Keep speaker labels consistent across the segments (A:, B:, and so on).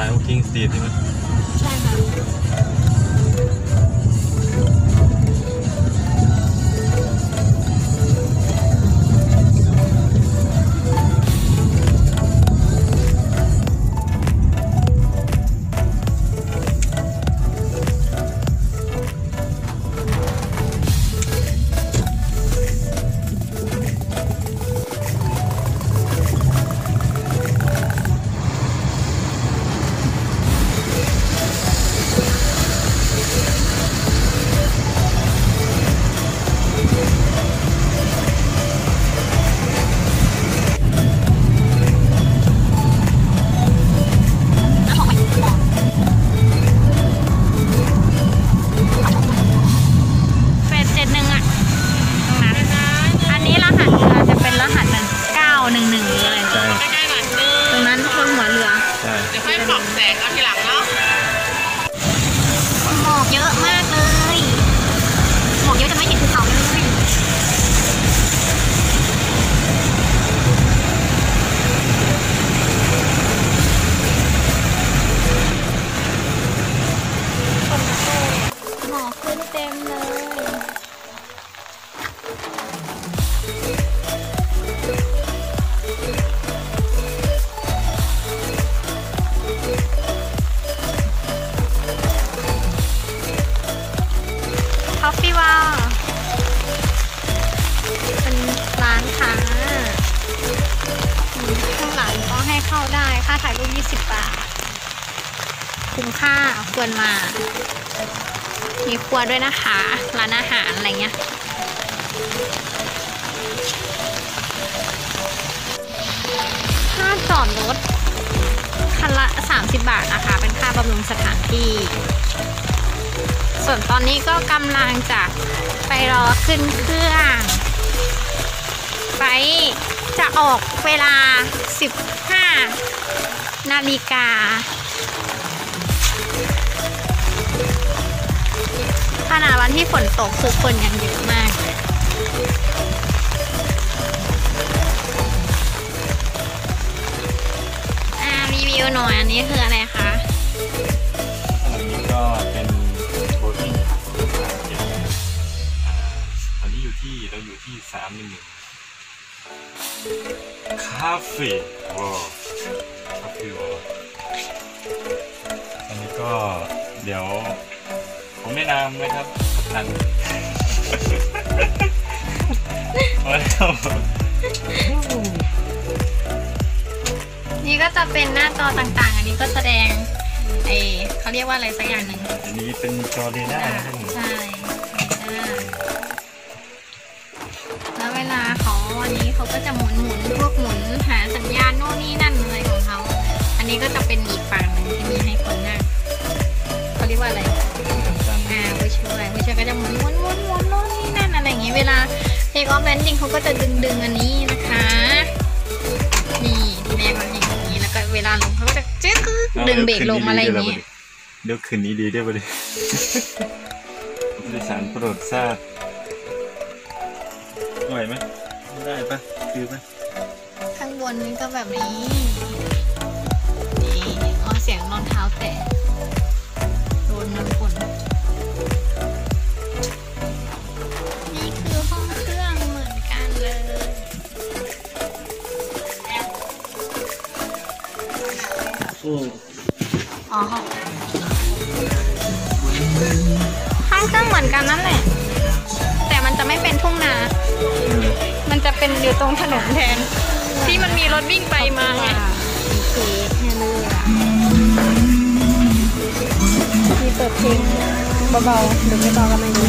A: ายของ King Street ใช่ไหม
B: ใช่ค่ะ เข้าได้ค่าถ่ายรูป20 บาท คุ้มค่าควรมา มีครัวด้วยนะคะ ร้านอาหารอะไรเงี้ยค่าจอดรถคันละ 30 บาทนะคะ เป็นค่าบำรุงสถานที่ ส่วนตอนนี้ก็กำลังจะไปรอขึ้นเครื่องไฟล์ จะออกเวลา 15 นาฬิกาขณะวันที่ฝนตกคือคนยังเยอะมาก อ่ารีวิวหน่อยอันนี้คืออะไรคะ
A: อันนี้ก็เป็นโบลิ่งตอนนี้อยู่ที่เราอยู่ที่สามหนึ่งหนึ่ง คาเฟ่ว้าวคาเฟ่ว้าวอันนี้ก็เดี๋ยว ผมแนะนำนะครับทันมาแล้ว
B: นี่ก็จะเป็นหน้าจอต่างๆ อันนี้ก็แสดงไอเขาเรียกว่าอะไรสักอย่างหนึ่ง
A: อันนี้เป็นจอเดน่านะครับผม
B: นนี้เขาก็จะหมุนหมุนๆพวกหมุนหาสัญญาณโน่นนี่นั่นอะไรของเขา อันนี้ก็จะเป็นอีกฝั่งหนึ่งที่มีให้คนนั่งเขาเรียกว่าอะไร อ่าผู้ช่วยผู้ช่วยก็จะหมุนหมุนหมุนหมุนโน่นนี่นั่นอะไรอย่างงี้เวลาเทคออฟแลนดิ้งเขาก็จะดึงดึงอันนี้นะคะ นี่ทีแรกเขาอย่างนี้แล้วก็เวลาลงเขาก็จะจึ๊กดึงเบรกลงอะไรอย่างงี้
A: เดี๋ยวคืนนี้ดีได้ปะดิผู้โดยสารโปรดทราบไหวไหม ไม่ได้ปะคือปะ
B: ข้างบนนี้ก็แบบนี้นี่อ๋อเสียงรองเท้าแตะโดนน้ำฝนนี่คือห้องเครื่องเหมือนกันเลยอ๋อห้องห้องเครื่องเหมือนกันนั่นแหละ แต่มันจะไม่เป็นทุ่งนามัน จะเป็นอยู่ตรงถนนแทน ที่มันมีรถวิ่งไปมาไงโอเคแค่นี้อะมีเปิดเพลงเบาๆหรือไม่เบาก็ไม่รู้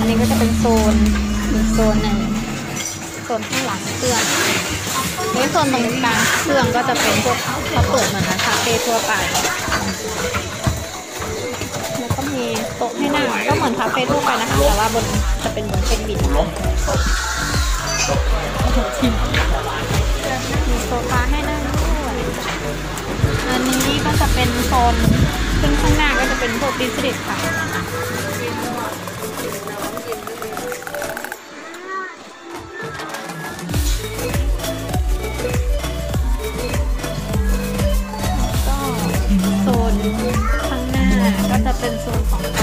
B: อันนี้ก็จะเป็นโซนอีกโซนหนึ่งโซนข้างหลังเครื่องนี่โซนตรงกลางเครื่องก็จะเป็นพวกเขาเปิดเหมือนคาเฟ่ทั่วไปแล้วก็มีโต๊ะให้นั่งก็เหมือนคาเฟ่ทั่วไปนะคะแต่ว่าบนจะเป็นบนเป็นบิ มีโซฟาให้นั่งด้วยอันนี้ก็จะเป็นโซนซึ่งข้างหน้าก็จะเป็นพวกดิสติตค่ะก็โซนข้างหน้าก็จะเป็นโซนของ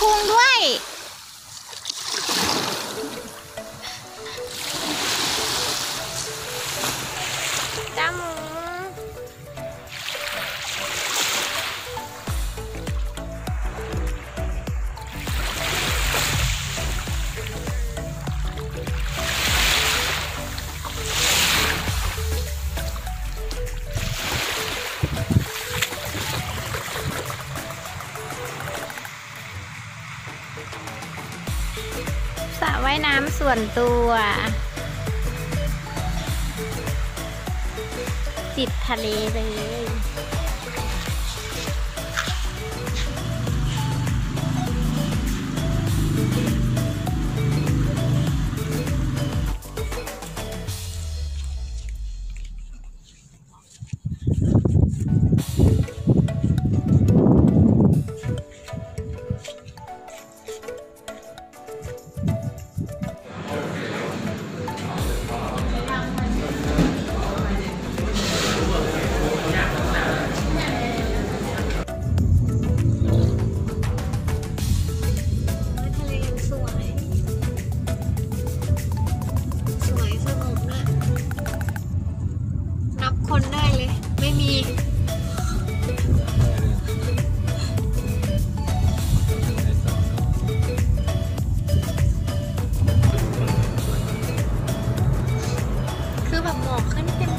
B: พุงด้วยายน้ำส่วนตัว ติดทะเลเลย คนได้เลย ไม่มี คือแบบหมอกขึ้นเต็ม